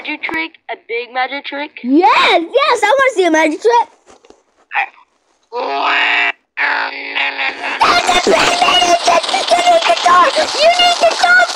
magic trick, a big magic trick. Yes, yes, I want to see a magic trick. You